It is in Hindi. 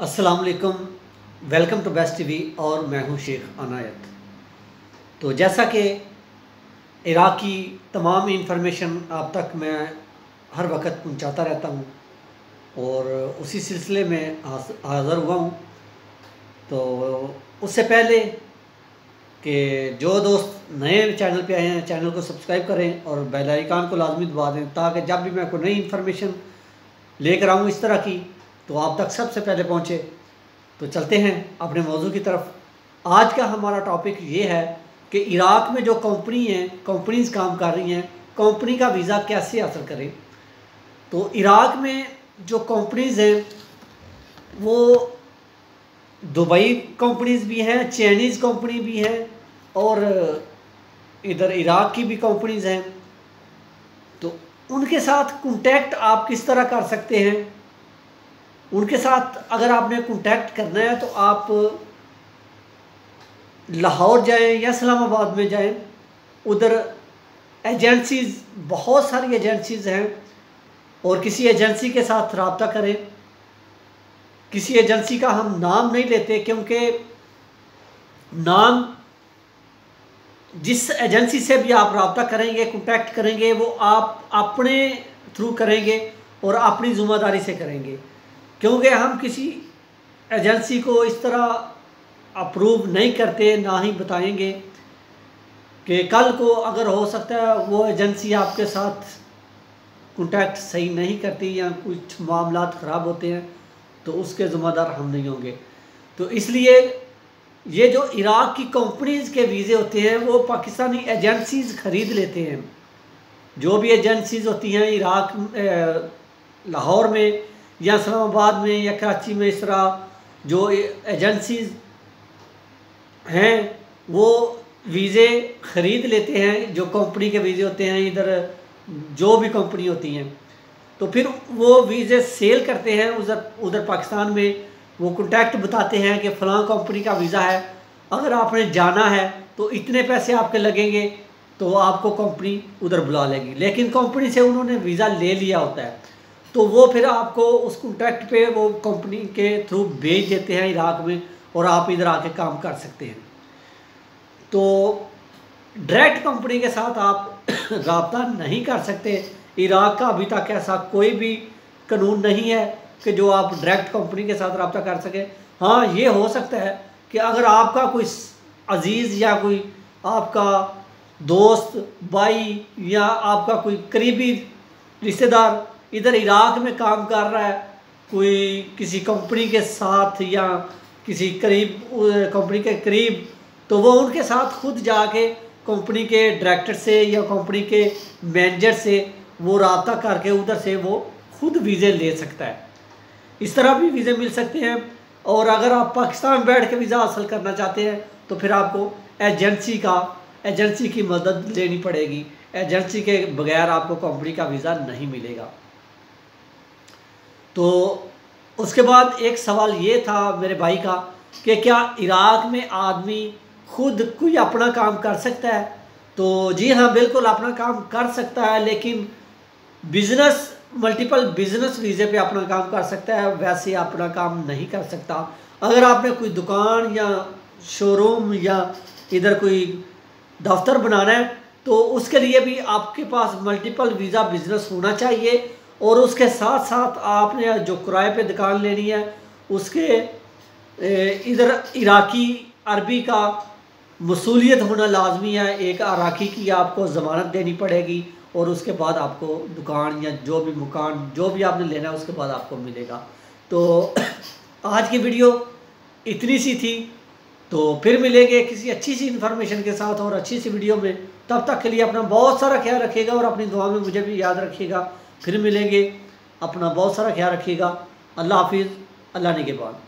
अस्सलाम वालेकुम टू बेस्ट टीवी और मैं हूँ शेख अनायत। तो जैसा कि इराक की तमाम इंफॉर्मेशन आप तक मैं हर वक्त पहुंचाता रहता हूँ और उसी सिलसिले में हाज़िर हुआ हूँ। तो उससे पहले कि जो दोस्त नए चैनल पे आए हैं, चैनल को सब्सक्राइब करें और बेल आइकन को लाजमी दबा दें ताकि जब भी मैं कोई नई इन्फॉर्मेशन लेकर आऊँ इस तरह की तो आप तक सबसे पहले पहुँचे। तो चलते हैं अपने मौजू की तरफ़। आज का हमारा टॉपिक ये है कि इराक में जो कंपनी हैं कंपनीज़ काम कर रही हैं कंपनी का वीज़ा कैसे हासिल करें? तो इराक में जो कंपनीज़ हैं, वो दुबई कंपनीज़ भी हैं चाइनीज़ कंपनी भी हैं और इधर इराक की भी कंपनीज़ हैं। तो उनके साथ कांटेक्ट आप किस तरह कर सकते हैं? उनके साथ अगर आपने कांटेक्ट करना है तो आप, लाहौर जाएँ या इस्लामाबाद में जाएँ, उधर एजेंसीज बहुत सारी एजेंसीज हैं, और किसी एजेंसी के साथ रबता करें। किसी एजेंसी का हम नाम नहीं लेते, क्योंकि नाम, जिस एजेंसी से भी आप रबता करेंगे कॉन्टैक्ट करेंगे, वो आप अपने थ्रू करेंगे और अपनी ज़िम्मेदारी से करेंगे। क्योंकि हम किसी एजेंसी को इस तरह अप्रूव नहीं करते, ना ही बताएँगे कि कल को अगर हो सकता है वो एजेंसी आपके साथ कॉन्टैक्ट सही नहीं करती या कुछ मामला ख़राब होते हैं तो उसके ज़िम्मेदार हम नहीं होंगे। तो इसलिए ये जो इराक की कंपनीज़ के वीज़े होते हैं, वो पाकिस्तानी एजेंसीज़ ख़रीद लेते हैं। जो भी एजेंसीज़ होती हैं इराक लाहौर में या इस्लामाबाद में या कराची में इस तरह जो एजेंसीज हैं, वो वीज़े ख़रीद लेते हैं, जो कंपनी के वीज़े होते हैं, इधर जो भी कंपनी होती हैं। तो फिर वो वीज़े सेल करते हैं उधर उधर पाकिस्तान में। वो कॉन्टैक्ट बताते हैं कि फ़लाँ कंपनी का वीज़ा है, अगर आपने जाना है तो इतने पैसे आपके लगेंगे तो आपको कंपनी उधर बुला लेगी। लेकिन कंपनी से उन्होंने वीज़ा ले लिया होता है। तो वो फिर आपको उस कॉन्टैक्ट पे वो कंपनी के थ्रू भेज देते हैं इराक में और आप इधर आके काम कर सकते हैं। तो डायरेक्ट कंपनी के साथ आप रबता नहीं कर सकते। इराक का अभी तक ऐसा कोई भी कानून नहीं है कि जो आप डायरेक्ट कंपनी के साथ रबता कर सकें। हाँ ये हो सकता है कि अगर आपका कोई अज़ीज़ या कोई आपका दोस्त, भाई या आपका कोई करीबी रिश्तेदार इधर इराक में काम कर रहा है, कोई किसी कंपनी के साथ या किसी करीब कंपनी के करीब तो वो उनके साथ खुद जाके कंपनी के डायरेक्टर से या कंपनी के मैनेजर से वो रबता करके उधर से वो खुद वीज़े ले सकता है। इस तरह भी वीज़े मिल सकते हैं और अगर आप पाकिस्तान बैठ के वीज़ा हासिल करना चाहते हैं तो फिर आपको एजेंसी का एजेंसी की मदद लेनी पड़ेगी। एजेंसी के बगैर आपको कंपनी का वीज़ा नहीं मिलेगा। तो उसके बाद एक सवाल ये था मेरे भाई का कि क्या इराक में आदमी खुद कोई अपना काम कर सकता है? तो जी हाँ बिल्कुल अपना काम कर सकता है, लेकिन बिज़नेस मल्टीपल बिज़नेस वीज़े पे अपना काम कर सकता है, वैसे अपना काम नहीं कर सकता। अगर आपने कोई दुकान या शोरूम या इधर कोई दफ्तर बनाना है तो उसके लिए भी आपके पास मल्टीपल वीज़ा बिज़नेस होना चाहिए। और उसके साथ साथ आपने जो किराए पे दुकान लेनी है, उसके इधर इराकी, अरबी का मसूलियत होना लाजमी है। एक अराकी की आपको ज़मानत देनी पड़ेगी और उसके बाद आपको दुकान या जो भी मकान, जो भी आपने लेना है, उसके बाद आपको मिलेगा। तो आज की वीडियो इतनी सी थी। तो फिर मिलेंगे किसी अच्छी सी इन्फॉर्मेशन के साथ और अच्छी सी वीडियो में। तब तक के लिए अपना बहुत सारा ख्याल रखिएगा और अपनी दुआ में मुझे भी याद रखिएगा। फिर मिलेंगे। अपना बहुत सारा ख्याल रखिएगा। अल्लाह हाफिज़। अल्लाह ने के बाद।